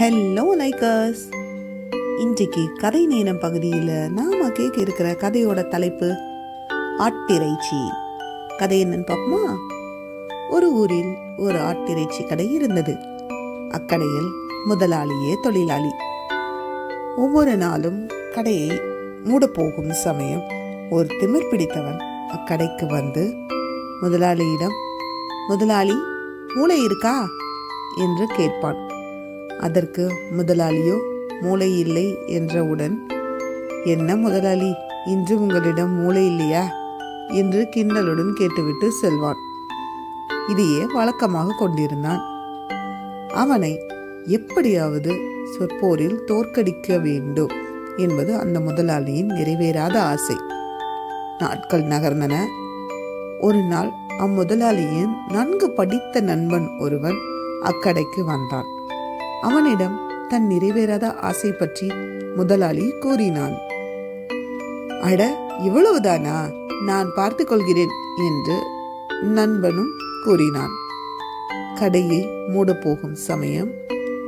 Hello likers இன்றைக்கு கதை நேரம் பகுதியில் நாம கேட்க இருக்கிற கதையோட தலைப்பு ஆட்டிறைச்சி. கதை என்னன்னு பார்ப்போமா? ஒரு ஊரில் ஒரு ஆட்டிறைச்சி கடை இருந்தது. அக்கடையில் முதலாளியே தொழிலாளி. ஒவ்வொரு நாளும் கடையை மூட போகும் சமயம் ஒரு திமிர் பிடித்தவன் அக்கடைக்கு வந்து முதலாளியிடம் முதலாளி மூளை இருக்கா? என்று கேட்பான். அதற்கு முதலாளியோ மூளை இல்லை என்றவுடன் என்ன முதலாளி இன்று உங்களிடம் மூளை இல்லையா என்று கிண்டலுடன் கேட்டுவிட்டு செல்வான். இதையே வழக்கமாக கொண்டிருந்தான். அவனை எப்படியாவது சொற்போரில் தோற்கடிக்க வேண்டும் என்பது அந்த முதலாளியின் நிறைவேறாத ஆசை. நாட்கள் நகர்ந்தன. ஒரு நாள் அம்முதலாளியின் நன்கு படித்த நண்பன் ஒருவன் அக்கடைக்கு வந்தான். அவனிடம் தன் நிறைவேறாத ஆசை பற்றி முதலாளி கூறினான். அட இவ்வளவுதானா? நான் பார்த்து கொள்கிறேன் என்று நண்பனும் கூறினான். கடையை மூட போகும் சமயம்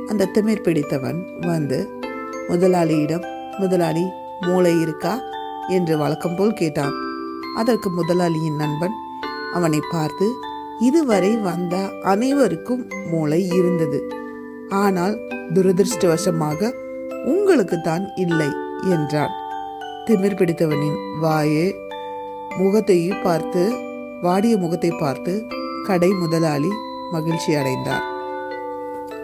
அந்த திமிர் பிடித்தவன் வந்து முதலாளியிடம் முதலாளி மூளை இருக்கா? என்று வழக்கம் போல் கேட்டான். அதற்கு முதலாளியின் நண்பன் அவனை பார்த்து இதுவரை வந்த அனைவருக்கும் மூளை இருந்தது. ஆனால் துரதிருஷ்டவசமாக உங்களுக்கு தான் இல்லை என்றான். திமிர் பிடித்தவனின் வாயே. முகத்தையும் பார்த்து வாடிய முகத்தை பார்த்து கடை முதலாளி மகிழ்ச்சி அடைந்தார்.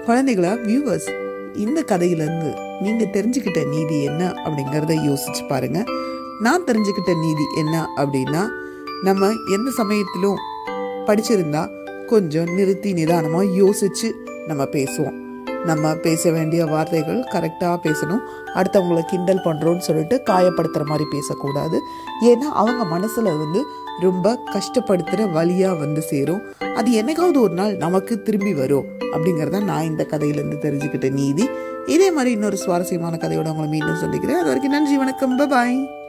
குழந்தைகளா வியூவர்ஸ் இந்த கதையிலேருந்து நீங்க தெரிஞ்சுக்கிட்ட நீதி என்ன அப்படிங்கிறத யோசிச்சு பாருங்க. நான் தெரிஞ்சுக்கிட்ட நீதி என்ன அப்படின்னா நம்ம எந்த சமயத்திலும் படிச்சிருந்தா கொஞ்சம் நிறுத்தி நிதானமாக யோசிச்சு நம்ம பேசுவோம். நம்ம பேச வேண்டிய வார்த்தைகள் கரெக்டாக பேசணும். அடுத்தவங்களை கிண்டல் பண்ணுறோன்னு சொல்லிட்டு காயப்படுத்துகிற மாதிரி பேசக்கூடாது. ஏன்னா அவங்க மனசில் வந்து ரொம்ப கஷ்டப்படுத்துகிற வழியாக வந்து சேரும். அது என்னைக்காவது ஒரு நாள் நமக்கு திரும்பி வரும். அப்படிங்கிறத நான் இந்த கதையிலேருந்து தெரிஞ்சுக்கிட்ட நீதி. இதே மாதிரி இன்னொரு சுவாரஸ்யமான கதையோட உங்களை மீண்டும் சந்திக்கிறேன். அது வரைக்கும் நன்றி வணக்கம். பாய்